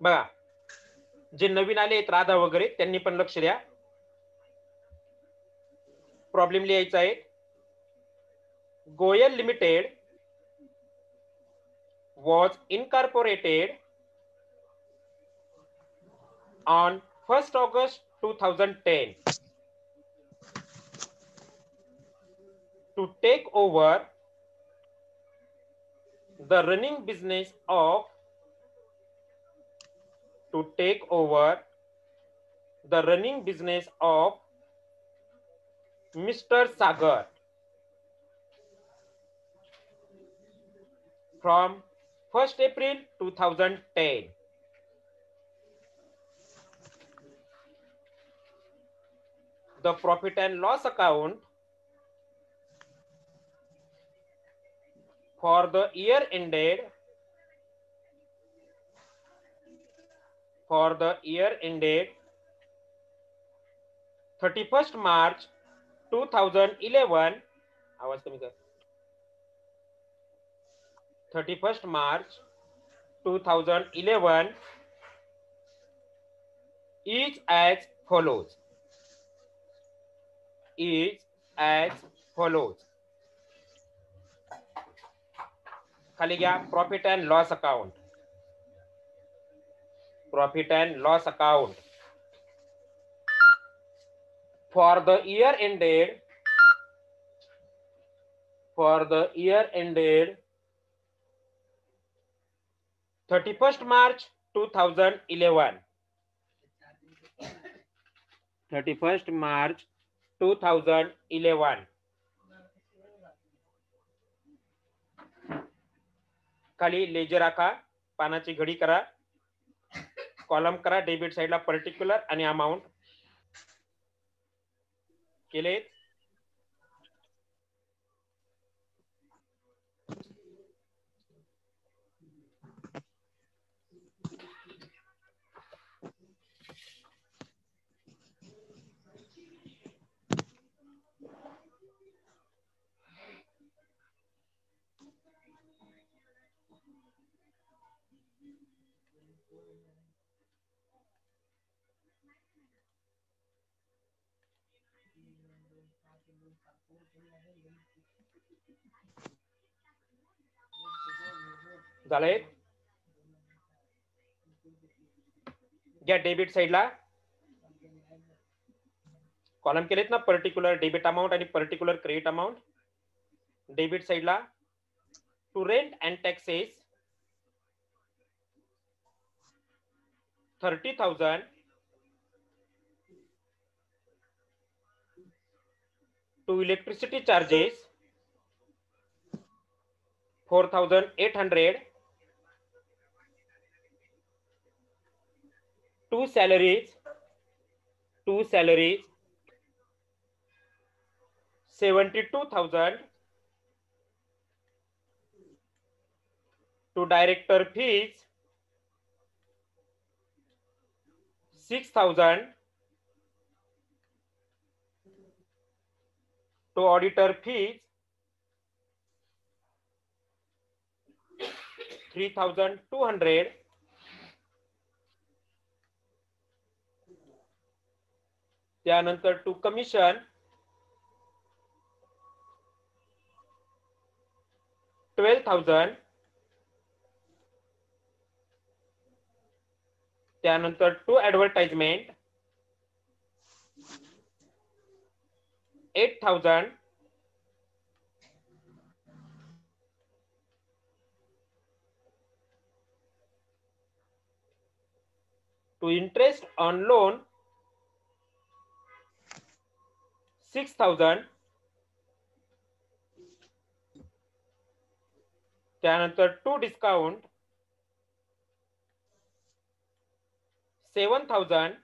बे नवीन आले राधा वगैरह लक्ष दया. प्रॉब्लम लिया Goyal limited was incorporated on first August 2010 to take over the running business of to take over the running business of Mr. Sagar from 1st April 2010. The profit and loss account for the year ended for the year ended 31st March 2011 आवाज कमी कर 31st March 2011 is as follows. Is as follows. खाली घ्या profit and loss account Profit and loss account for the year ended for the year ended 31st March 2011. 31st March 2011. खाली laser आखा, पानाची घडी करा कॉलम करा डेबिट साईडला particular आणि अमाऊंट केले? झालंय घ्या डेबिट साइडला कॉलम केलेत ना पर्टिक्युलर डेबिट अमाऊंट आणि पर्टिक्युलर क्रेडिट अमाऊंट डेबिट साइडला to rent and taxes thirty thousand to electricity charges 4800 two salaries two salaries 72000 to director fees 6000 तो auditor fees three thousand two hundred त्यानंतर to commission twelve thousand त्यानंतर to advertisement eight thousand to interest on loan 6000 त्यानंतर to discount seven thousand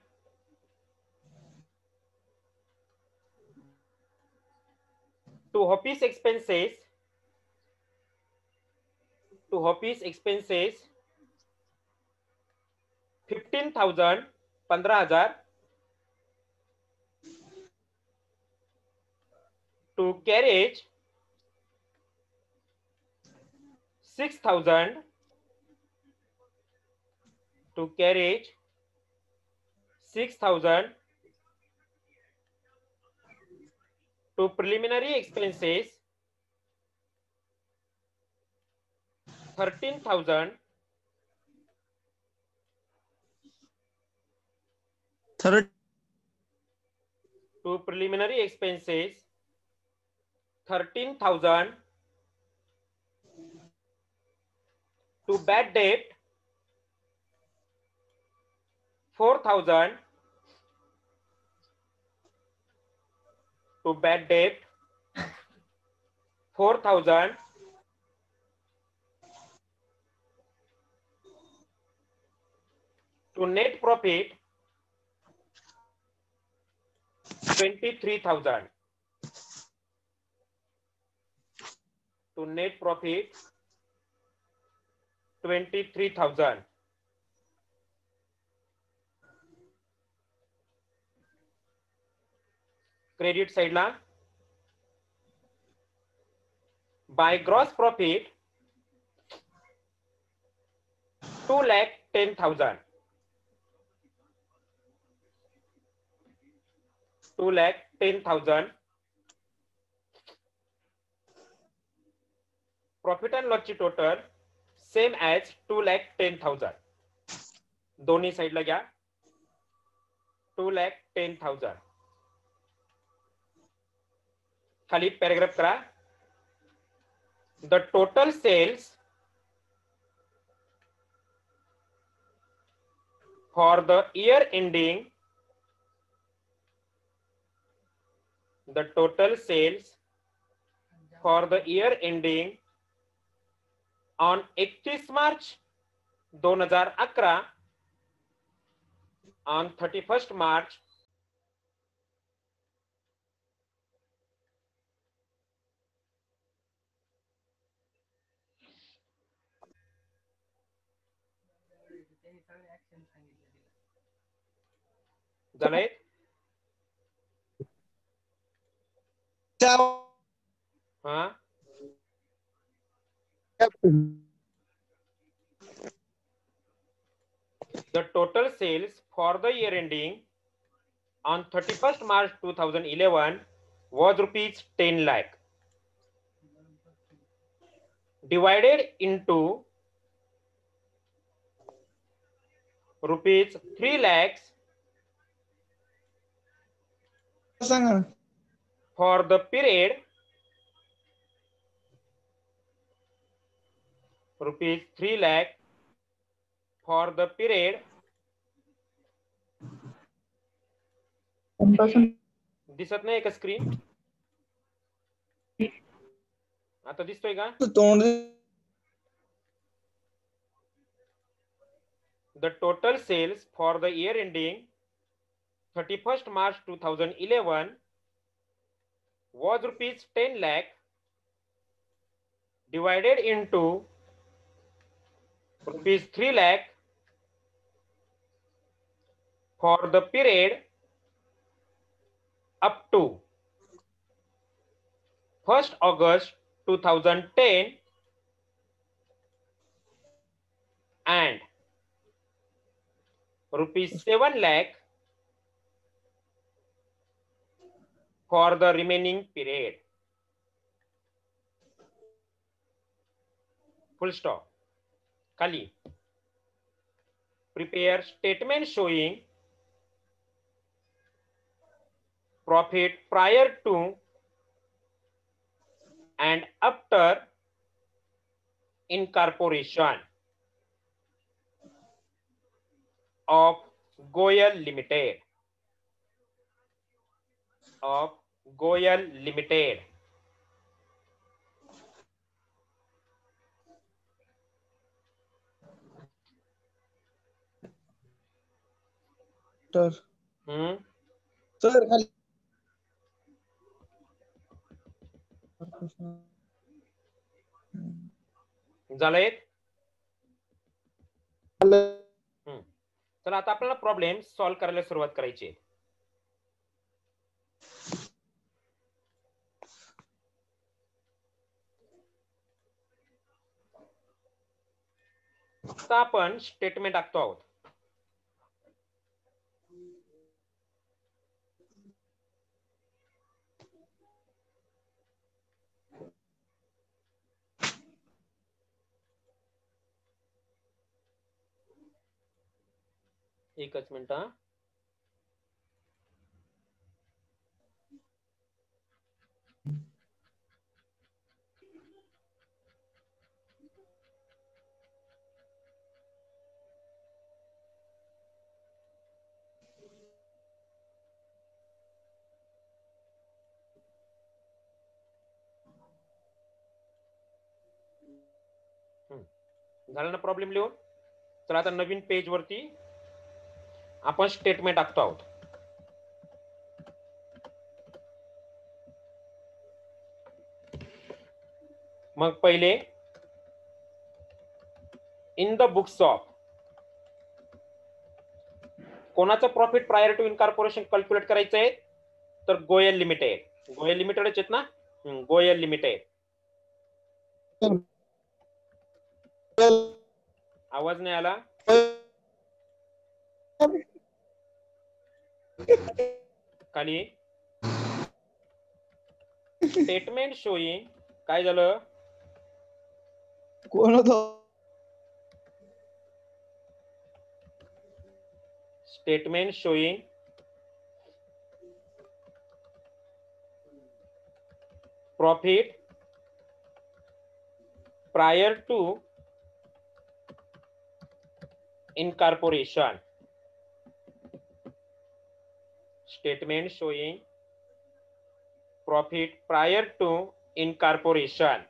to office expenses fifteen thousand पंधरा हज़ार to carriage six thousand to carriage 6000 to preliminary expenses 13000 Third, to preliminary expenses 13000 to bad debt 4000 to bad debt 4000 to net profit 23000 to net profit 23000 credit side by gross profit two lakh ten thousand two lakh ten thousand profit and loss total same as two lakh ten thousand दोनों side लिया two lakh ten thousand खाली paragraph करा। The total sales for the year ending the total sales for the year ending on एकतीस मार्च दोन हज़ार अकरा on thirty first मार्च झालंय हा the total sales for the year ending on 31st March 2011 was rupees 10 lakh divided into rupees 3 lakhs for the period rupees 3 lakh for the period दिसत नाही का स्क्रीन आता दिसतोय का तोंड the total sales for the year ending 31st March 2011 was rupees 10 lakh divided into rupees 3 lakh for the period up to 1st August 2010 and rupees 7 lakh for the remaining period. Full stop. Kali. Prepare statement showing profit prior to and after incorporation of Goyal Limited. Of Goyal Limited. तर हम्म sir खाली. चला आता आपल्याला problem solve करायला सुरुवात करायची आहे. असा आपण स्टेटमेंट आखो आहोत. एक मिनट हाँ. ना प्रॉब्लेम लिहून? तर आता नवीन पेज वरती आपण स्टेटमेंट टाकतो आहोत. मग पहिले इन द बुक्स ऑफ़ कोणाचं profit prior to incorporation calculate करायचं आहे गोयल लिमिटेड गोयल लिमिटेडच आहेत ना? हम्म, गोयल लिमिटेड आवाज़ नहीं आला? खाली स्टेटमेंट शोईंग काय statement showing profit prior to incorporation. Statement showing profit prior to incorporation.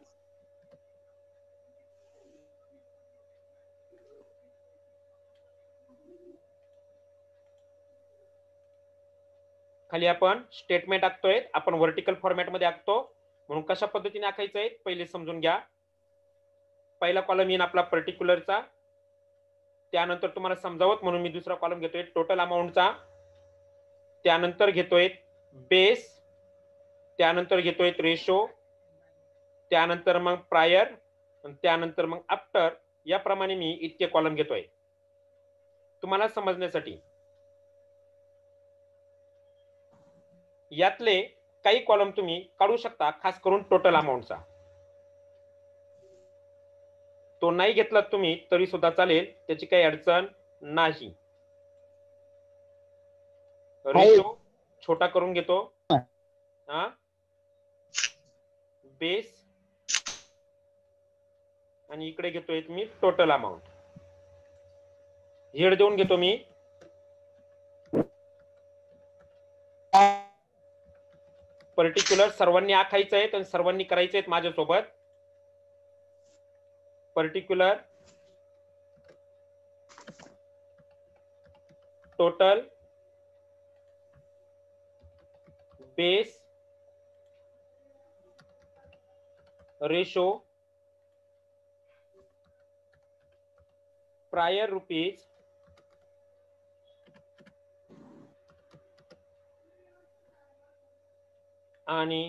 खाली आपण स्टेटमेंट आखतोय. आपण व्हर्टिकल फॉर्मॅटमध्ये आखतो. म्हणून कशा पद्धतीने आखायचं आहे? पहिले समजून घ्या. पहिला कॉलम येईन आपला पर्टिक्युलरचा त्यानंतर तुम्हाला समजावत म्हणून मी दुसरा कॉलम घेतोय. टोटल अमाऊंटचा त्यानंतर घेतोय बेस त्यानंतर घेतोय रेशो त्यानंतर मग प्रायर त्यानंतर मग आफ्टर याप्रमाणे मी इतके कॉलम घेतोय. तुम्हाला समजण्यासाठी. यातले काही कॉलम तुम्ही काढू शकता खास करून टोटल अमाऊंटचा तो नाही घेतला तुम्ही तरी सुद्धा चालेल. त्याची काही अडचण नाही. रेशो छोटा करून घेतो. हा? बेस. आणि इकडे घेतोय मी टोटल अमाऊंट हेड देऊन घेतो मी. पर्टिक्युलर सर्वांनी आखायचं आहे आणि सर्वांनी करायचे आहेत माझ्यासोबत. Particular total base ratio prior rupees आणि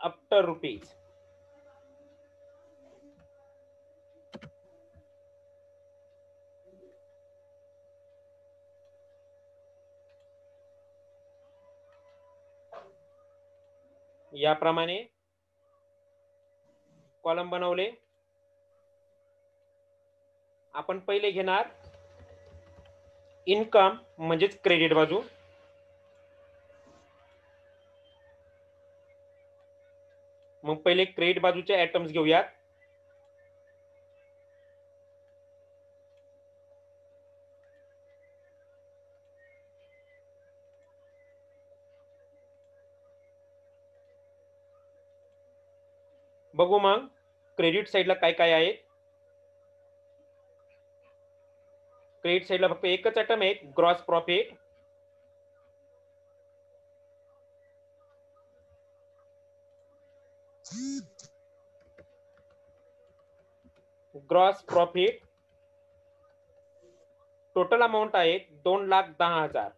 आफ्टर रुपीज़ याप्रमाणे कॉलम बनवले. आपण पहिले घेणार इन्कम म्हणजेच क्रेडिट बाजू. मग पहिले क्रेडिट बाजूचे ऍटम्स घेऊयात. बघू मग. क्रेडिट साईडला काय काय आहे? क्रेडिट साईडला फक्त एकच आयटम आहे. Gross profit gross profit total amount आहे दोन लाख दहा हज़ार.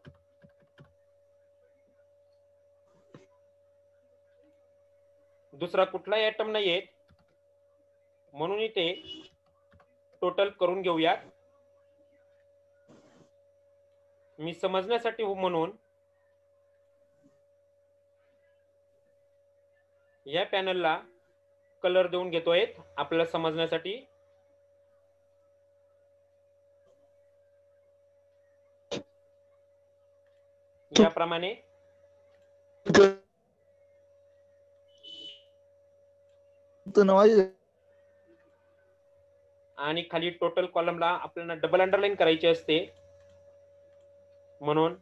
दुसरा कुठलाही आयटम नाही आहेत म्हणून इथे टोटल करून घेऊयात. मी समजण्यासाठी हो- म्हणून या पॅनलला कलर देऊन घेतोय. आपल्याला समजण्यासाठी. याप्रमाणे. आणि खाली टोटल कॉलमला आपल्याला डबल अंडरलाईन करायची असते. म्हणून